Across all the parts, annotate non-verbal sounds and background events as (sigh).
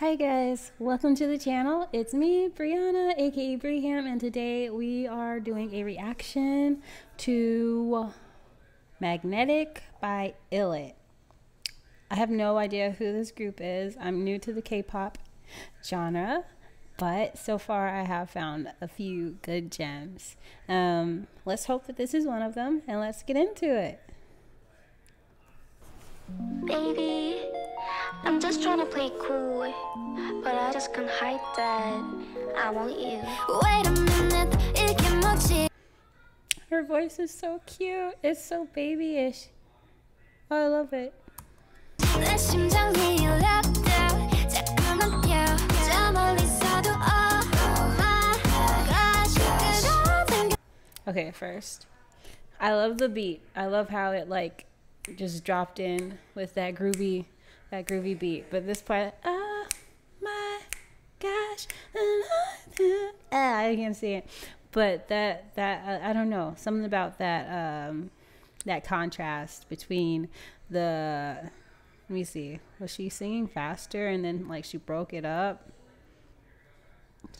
Hi guys, welcome to the channel. It's me, Brianna, aka Briham, and today we are doing a reaction to Magnetic by Illit. I have no idea who this group is. I'm new to the K-pop genre, but so far I have found a few good gems. Um, let's hope that this is one of them, and let's get into it. Baby, I'm just trying to play cool, but I just can't hide that I want you. Wait a minute, it can much Her voice is so cute. It's so babyish. Oh, I love it. Okay, first. I love the beat. I love how it like just dropped in with that groovy that groovy beat. But this part, oh my gosh, ah, I can't see it. But that that uh, I don't know something about that um, that contrast between the. Let me see. Was she singing faster and then like she broke it up?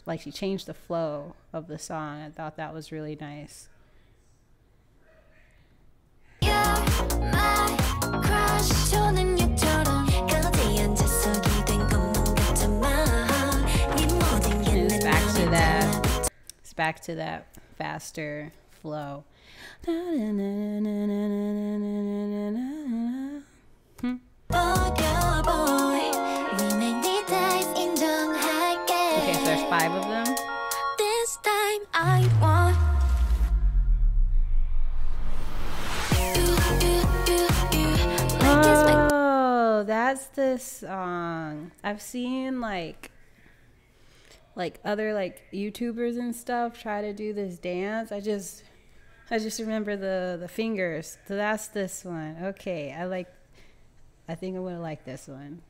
Like she changed the flow of the song. I thought that was really nice. back to that faster flow. Okay, so there's five of them. This time I want. Oh, that's the song. I've seen like like other like YouTubers and stuff try to do this dance. I just I just remember the the fingers. So that's this one. Okay, I like I think I'm gonna like this one.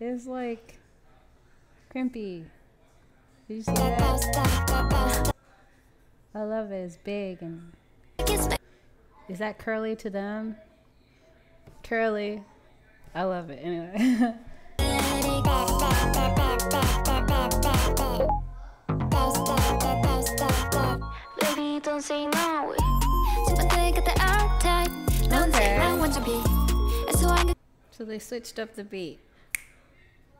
is like crimpy. You? I love it. It's big and is that curly to them? Curly. I love it anyway. okay. So they switched up the beat.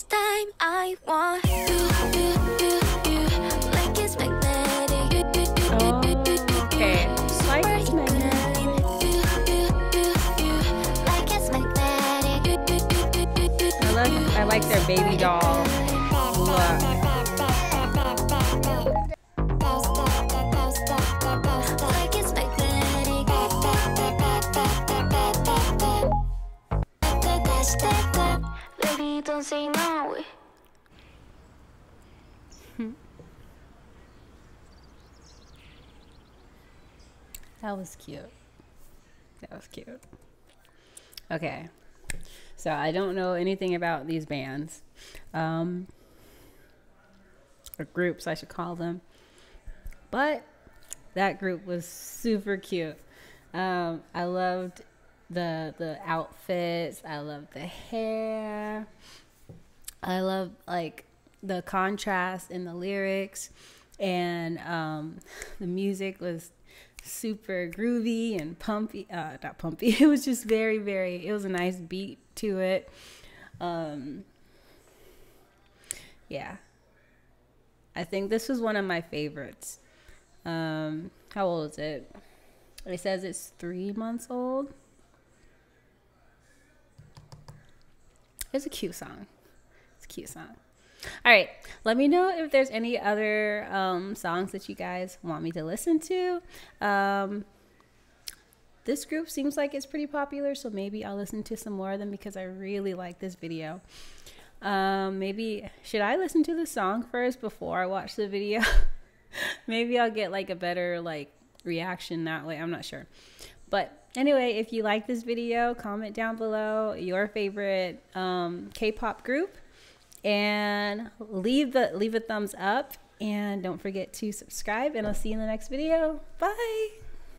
This time I want you, you, you, you, like it's magnetic. You, you, you, Oh, okay. Like it's magnetic. I I like their baby doll That was cute. That was cute. Okay. So I don't know anything about these bands. Um, or groups, I should call them. But that group was super cute. Um, I loved the the outfits. I loved the hair. I love like the contrast in the lyrics, and um, (laughs) the music was super groovy and pumpy. Uh, not pumpy. (laughs) It was just very, very. It was a nice beat to it. Um, yeah, I think this was one of my favorites. Um, how old is it? It says it's three months old. It's a cute song. It's a cute song. All right, let me know if there's any other um, songs that you guys want me to listen to. Um, this group seems like it's pretty popular, so maybe I'll listen to some more of them because I really like this video. Um, maybe should I listen to the song first before I watch the video? (laughs) maybe I'll get like a better like reaction that way. I'm not sure. But anyway, if you like this video, comment down below your favorite um, K-pop group and leave the leave a thumbs up and don't forget to subscribe and I'll see you in the next video. Bye.